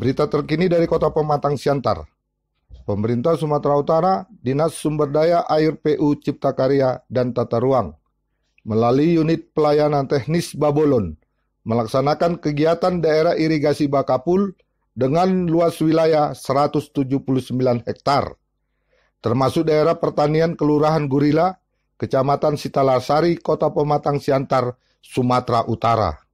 Berita terkini dari Kota Pematang Siantar. Pemerintah Sumatera Utara, Dinas Sumber Daya Air PU Cipta Karya dan Tata Ruang melalui unit pelayanan teknis Babolon melaksanakan kegiatan daerah irigasi Bakapul dengan luas wilayah 179 hektar, termasuk daerah pertanian Kelurahan Gurila, Kecamatan Sitalasari, Kota Pematang Siantar, Sumatera Utara.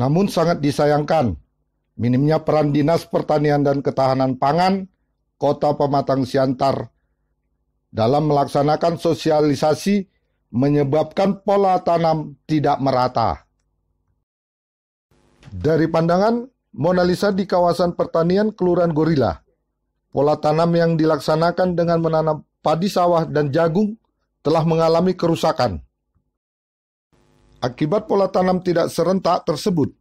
Namun sangat disayangkan, minimnya peran Dinas Pertanian dan Ketahanan Pangan Kota Pematang Siantar dalam melaksanakan sosialisasi menyebabkan pola tanam tidak merata. Dari pandangan Mona Lisa di kawasan pertanian Kelurahan Gorila, pola tanam yang dilaksanakan dengan menanam padi sawah dan jagung telah mengalami kerusakan. Akibat pola tanam tidak serentak tersebut,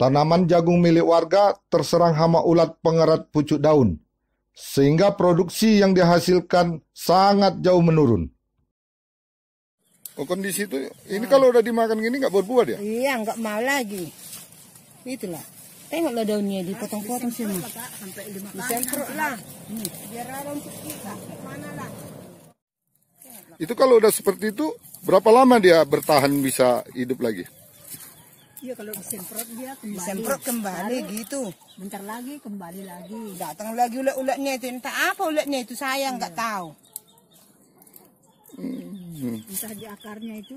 tanaman jagung milik warga terserang hama ulat pengerat pucuk daun, sehingga produksi yang dihasilkan sangat jauh menurun. Oh, kondisi itu, ini kalau udah dimakan gini nggak berbuah dia? Iya, nggak mau lagi. Itulah. Tengoklah daunnya dipotong-potong semua. Disemprot lah. Biar ada untuk kita. Mana lah. Itu kalau udah seperti itu, berapa lama dia bertahan bisa hidup lagi? Iya kalau disemprot dia kembali. Disemprot kembali gitu. Bentar lagi kembali lagi. Datang lagi ulat-ulatnya itu. Entah apa ulatnya itu saya nggak tahu. Entah di akarnya itu.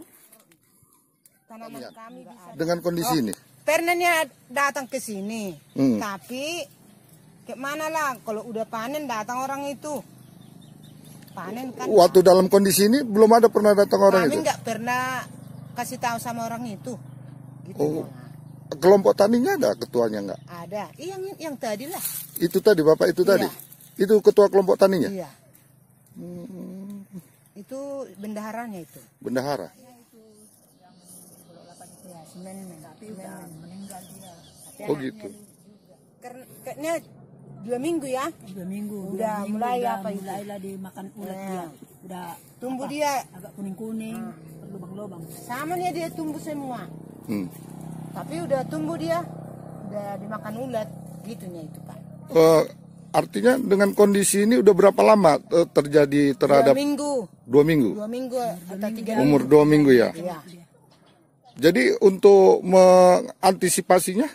Tanaman kami bisa. Dengan kondisi ini? Pernahnya datang ke sini. Hmm. Tapi ke mana lah kalau udah panen datang orang itu. Panen kan. Waktu dalam kondisi ini belum ada pernah datang orang Kami itu? nggak pernah kasih tahu sama orang itu. Gitu. Oh, kelompok taninya ada ketuanya nggak? Ada. Iya, Yang yang tadi lah. Itu tadi bapak itu tadi? Iya. Itu ketua kelompok taninya? Iya. Itu bendaharanya itu. Bendahara? Ya, semen tapi udah meninggal dia. Tapi Oh gitu. Karena kayaknya dua minggu ya. Dua minggu. Udah dua minggu, mulai udah apa itu? Mulailah dimakan ulat Nah. dia. Udah Tumbuh apa, dia agak kuning-kuning, berlubang-lubang. sama nih dia tumbuh semua. Hmm. Tapi udah tumbuh dia udah dimakan ulat gitunya itu Pak. Eh, artinya dengan kondisi ini udah berapa lama eh, terjadi terhadap Dua minggu, dua minggu? dua minggu atau tiga Umur dua minggu ya? Iya, Jadi untuk mengantisipasinya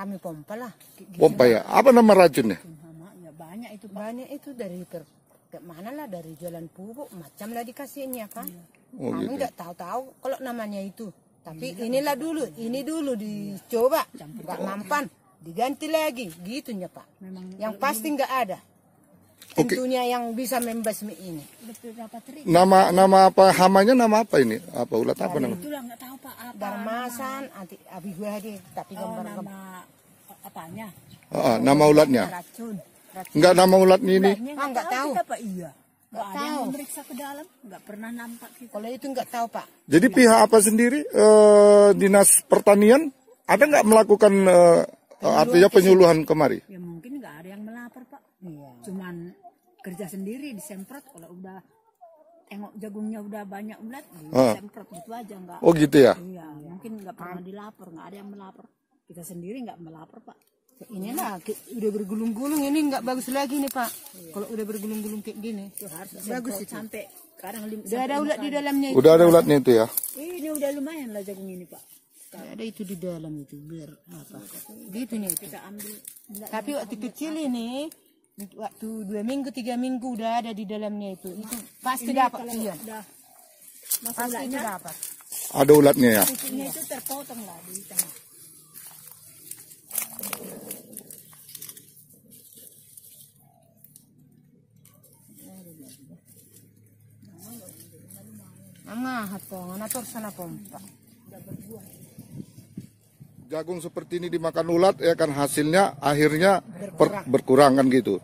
kami pompa lah. pompa ya? Apa nama racunnya? Ya banyak itu. Banyak itu dari per, ke mana lah dari jalan pupuk macam lah dikasihnya kan. Oh Kami gitu. nggak tahu-tahu kalau namanya itu. Tapi inilah dulu, ini dulu dicoba, nggak mampan, diganti lagi, gitunya Pak. Memang Yang pasti nggak ada. Oke. Tentunya yang bisa membasmi ini. trik. Nama nama apa hamanya nama apa ini? Apa ulat apa nama? Itulah nggak tahu Pak apa Darmasan, anti abi gue hadi, tapi oh, gambar nama apanya. Ah, nama ulatnya? racun. racun. Enggak nama ulatnya ini? Ulatnya Ah, nggak tahu. kita Pak iya. Nggak Nggak ada yang tahu. memeriksa ke dalam, nggak pernah nampak kita. Kalau itu nggak tahu Pak. Jadi pihak apa sendiri eh, dinas pertanian ada nggak melakukan eh, eh, artinya penyuluhan kemari? Ya mungkin nggak ada yang melapor Pak. Iya. Cuman kerja sendiri disemprot kalau udah tengok jagungnya udah banyak ulat disemprot gitu aja nggak. Oh gitu ya? Iya, mungkin nggak pernah dilapor, nggak ada yang melapor. Kita sendiri nggak melapor Pak. Inilah ki- udah bergulung-gulung ini nggak bagus lagi nih Pak. Kalau udah bergulung-gulung kayak gini. Bagus itu. Sampai lim- Udah ada ulat di dalamnya itu. Udah ada ulatnya itu ya? ini udah lumayan lah jagung ini Pak. Ada itu di dalam itu biar apa? Gitu nih itu. Kita ambil ulat Tapi waktu kecil ini waktu dua minggu tiga minggu udah ada di dalamnya itu. Itu pasti dapat iya. Pasti itu dapat. Ada ulatnya ya? kukunya itu terpotong lah di tengah. Angahat po, nator sana pompa. Jagung seperti ini dimakan ulat ya kan hasilnya akhirnya per- berkurang kan gitu.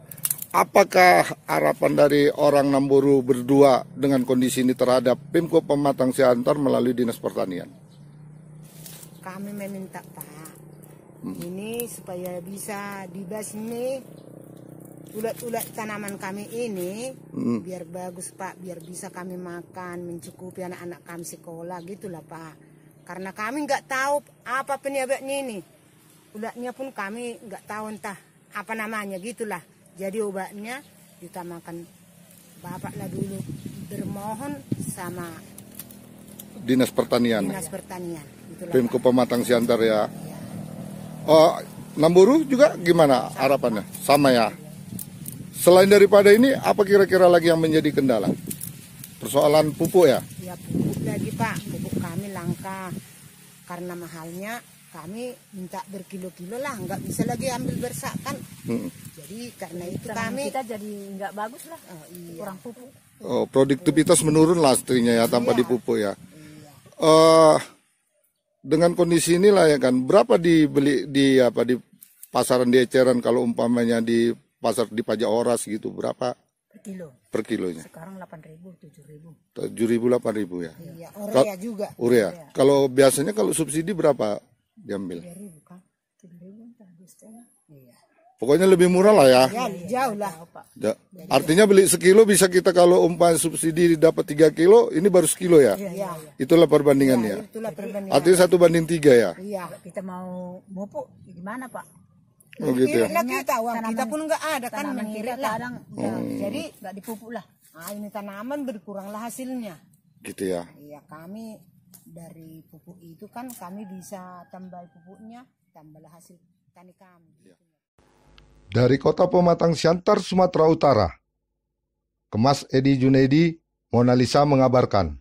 Apakah harapan dari orang Namburu berdua dengan kondisi ini terhadap Pemko Pematang Siantar melalui Dinas Pertanian? Kami meminta Pak, ini supaya bisa dibasmi ulat-ulat tanaman kami ini Hmm. biar bagus Pak, biar bisa kami makan, mencukupi anak-anak kami sekolah gitulah Pak. Karena kami nggak tahu apa penyebabnya ini. Ulatnya pun kami nggak tahu entah apa namanya gitulah. Jadi obatnya ditamakan bapak lah dulu bermohon sama Dinas Pertanian. dinas pertanian. Itulah, Pemko Pematang Siantar ya. Oh, Namburu juga gimana harapannya? Sama ya. Selain daripada ini, apa kira-kira lagi yang menjadi kendala? Persoalan pupuk ya? Ya pupuk lagi pak, pupuk kami langka karena mahalnya kami minta berkilo-kilo lah, nggak bisa lagi ambil bersakan. Mm. Jadi karena itu kami kita jadi nggak bagus lah Oh, iya. kurang pupuk Oh, produktivitas menurun lah istrinya ya tanpa Iya. dipupuk ya. Eh, dengan kondisi inilah ya kan, berapa dibeli di apa di pasaran di eceran kalau umpamanya di pasar di pajak oras gitu berapa per kilo per kilonya? sekarang 8.000 7.000 Tujuh ribu delapan ribu ya. iya Orea juga Urea. Kalau biasanya kalau subsidi berapa diambil? 3.000 kan. 3.000 entah dua setengah Iya. Pokoknya lebih murah lah ya. Ya jauh lah. Ja- Artinya beli sekilo bisa kita kalau umpamanya subsidi dapat 3 kilo, ini baru sekilo ya. Iya. Itulah perbandingannya. Itulah perbandingan. Artinya satu banding tiga ya. Iya. kita mau pupuk gimana pak Oh gitu ya. Kita uang kita pun nggak ada kan tanaman kita mengirit lah. kadang Ya, Jadi nggak dipupuk lah ah, ini tanaman berkuranglah hasilnya. Gitu ya. Iya kami dari pupuk itu kan kami bisa tambah pupuknya, tambahlah hasil tani kami. Dari kota Pematang Siantar, Sumatera Utara. Kemas Edi Junedi, Mona Lisa mengabarkan.